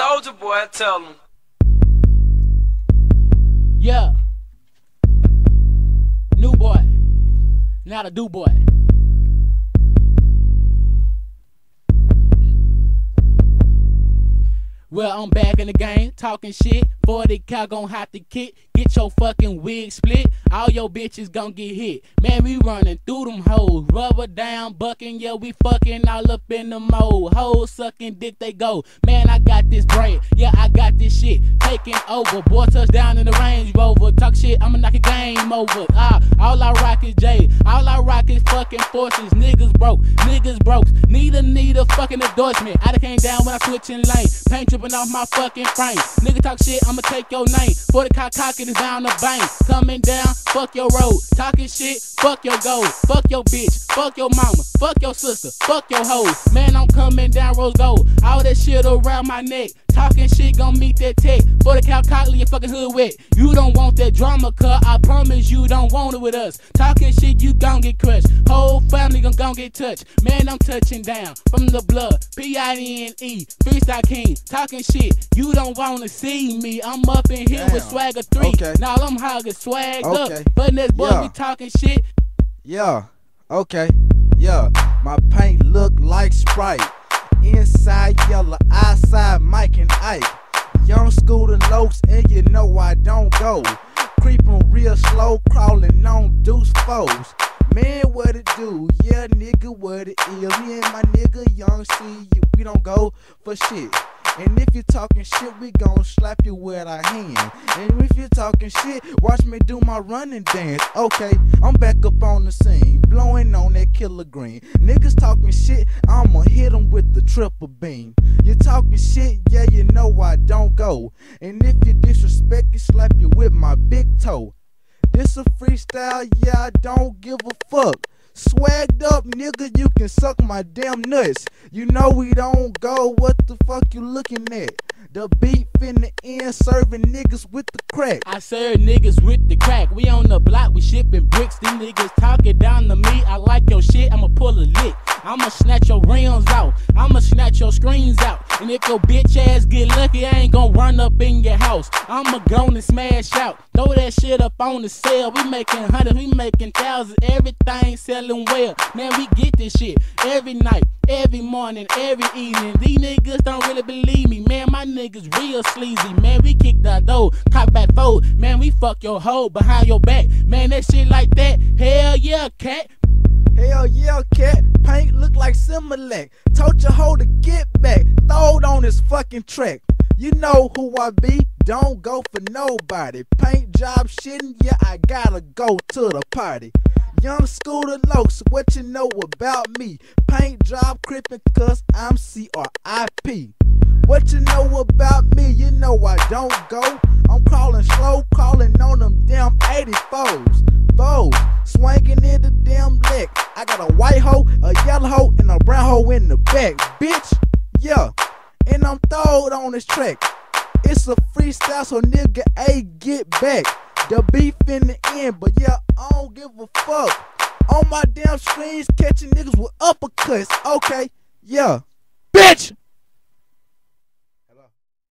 Soulja Boy, I tell him. Yeah. New boy. Not a do boy. Well, I'm back in the game, talking shit. 40 cal gon' have to kick. Get your fucking wig split. All your bitches gon' get hit. Man, we running through them hoes. Rubber down, bucking, yeah, we fucking all up in the mold. Hoes sucking dick, they go. Man, I got this bread. Yeah, I got this shit. Taking over. Boy, touchdown in the Range Rover. Talk shit, I'ma knock a game over. Ah, all I rock is J. All I rock is fucking forces. Niggas broke. Niggas broke. Need a need a fucking endorsement. I done came down when I switching lane. Paint dripping off my fucking frame. Nigga talk shit, I'ma take your name. For the cock cocking is down the bank. Coming down, fuck your road. Talking shit, fuck your gold. Fuck your bitch, fuck your mama, fuck your sister, fuck your hoe. Man, I'm coming down rose gold. All that shit around my neck. Talking shit gon' meet that tech. For the cow cockle, your fucking hood wet. You don't want that drama, cut. I promise you don't want it with us. Talking shit, you gon' get crushed. Whole family gon' gon' get touched. Man, I'm touching down from the blood. P-I-N-E, freestyle king. Talking shit, you don't wanna see me. I'm up in here Damn. with swagger three. Okay. Now I'm hogging swag Okay. up. But this boy Yeah. be talking shit. Yeah, okay, yeah. My paint look like Sprite. Inside yellow, outside Mike and Ike. Young Scooter Lokes, and you know I don't go. Creeping real slow, crawling on deuce foes. Man, what it do? Yeah, nigga, what it is? Me and my nigga Young C, we don't go for shit. And if you talking shit, we gon' slap you with our hand. And if you talking shit, watch me do my running dance. Okay, I'm back up on the scene, blowing on that killer green. Niggas talking shit, I'ma triple beam. You talking shit, yeah, you know I don't go. And if you disrespect, you slap you with my big toe. This a freestyle, yeah, I don't give a fuck. Swagged up, nigga, you can suck my damn nuts. You know we don't go, what the fuck you looking at? The beef in the end, serving niggas with the crack. I serve niggas with the crack. We on the block, we shipping bricks. These niggas talking down to me. I like your shit, I'ma pull a lick. I'ma snatch your rims out. I'ma snatch your screens out. And if your bitch ass get lucky, I ain't gon' run up in your house. I'ma go and smash out. Throw that shit up on the sale. We making hundreds, we making thousands. Everything selling well. Man, we get this shit every night, every morning, every evening. These niggas don't really believe me. Man, my niggas real sleazy. Man, we kick the door, cock back fold. Man, we fuck your hoe behind your back. Man, that shit like that. Hell yeah, cat. Hell yeah, cat. Paint look like Similac. Told your hoe to get back. Throwed on his fucking track. You know who I be. Don't go for nobody. Paint job shitting, yeah, I gotta go to the party. Young Scootalocs, what you know about me? Paint job crippin' cause I'm C-R-I-P. What you know about me? You know I don't go. I'm crawling slow, crawling on them damn 84s. A yellow hoe, and a brown hoe in the back. Bitch, yeah. And I'm throwed on this track. It's a freestyle, so nigga, A, get back. The beef in the end, but yeah, I don't give a fuck. On my damn screens, catching niggas with uppercuts. Okay, yeah. Bitch!